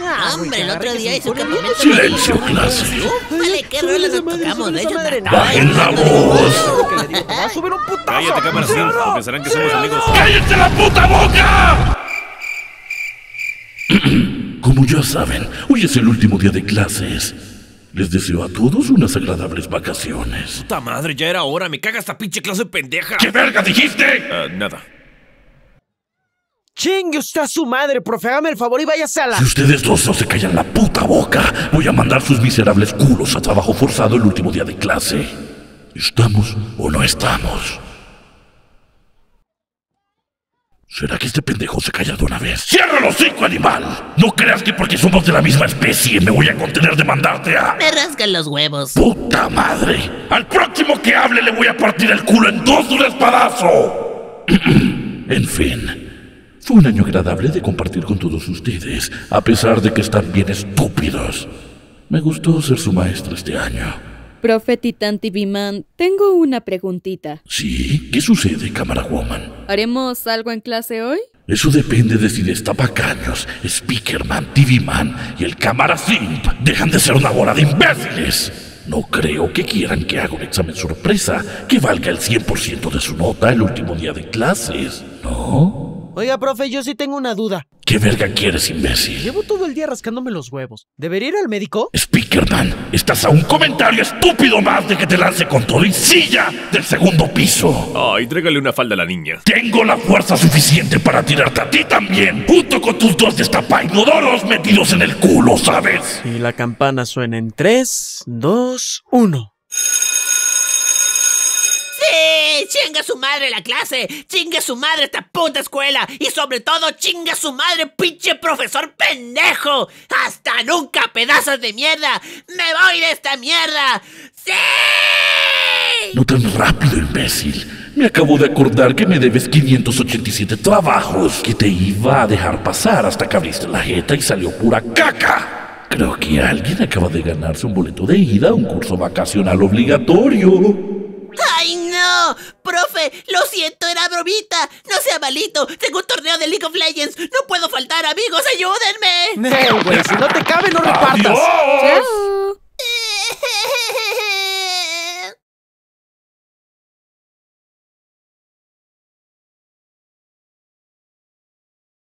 Ah, Hombre, el otro día hizo campamento. Silencio, clase. Vale, qué rola nos tocamos, de hecho. Bajen la voz. Va a subir un putazo. Cállate, cámara 5. Pensarán que somos amigos. ¡Cállate la puta boca! Como ya saben, hoy es el último día de clases. Les deseo a todos unas agradables vacaciones. Puta madre, ya era hora. Me caga esta pinche clase pendeja. ¿Qué verga dijiste? Ah, nada. Chingue usted a su madre, profe. Hágame el favor y váyase a la. Si ustedes dos no se callan la puta boca, voy a mandar sus miserables culos a trabajo forzado el último día de clase. ¿Estamos o no estamos? ¿Será que este pendejo se calla de una vez? ¡Cierra los cinco, animal! No creas que porque somos de la misma especie me voy a contener de mandarte a... Me rascan los huevos. ¡Puta madre! Al próximo que hable le voy a partir el culo en dos de un espadazo. en fin. Fue un año agradable de compartir con todos ustedes, a pesar de que están bien estúpidos. Me gustó ser su maestro este año. Profe Titán TV Man, tengo una preguntita. ¿Sí? ¿Qué sucede, cámara woman? ¿Haremos algo en clase hoy? Eso depende de si Destapacaños, Speakerman, TV Man y el cámara Simp dejan de ser una bola de imbéciles. No creo que quieran que haga un examen sorpresa que valga el 100% de su nota el último día de clases, ¿no? Oiga, profe, yo sí tengo una duda. ¿Qué verga quieres, imbécil? Llevo todo el día rascándome los huevos. ¿Debería ir al médico? Speakerman, estás a un comentario estúpido más de que te lance con todo y silla del segundo piso. Ay, trégale una falda a la niña. Tengo la fuerza suficiente para tirarte a ti también, junto con tus dos destapainodoros metidos en el culo, ¿sabes? Y la campana suena en 3, 2, 1. ¡Chinga su madre la clase! ¡Chinga su madre esta puta escuela! Y sobre todo, chinga su madre, pinche profesor pendejo! ¡Hasta nunca, pedazos de mierda! ¡Me voy de esta mierda! ¡Sí! No tan rápido, imbécil. Me acabo de acordar que me debes 587 trabajos que te iba a dejar pasar hasta que abriste la jeta y salió pura caca. Creo que alguien acaba de ganarse un boleto de ida a un curso vacacional obligatorio. Profe, lo siento, era bromita. No sea malito. Tengo un torneo de League of Legends. No puedo faltar, amigos. ¡Ayúdenme! Nel, güey, si no te cabe, no repartas. ¡Adiós!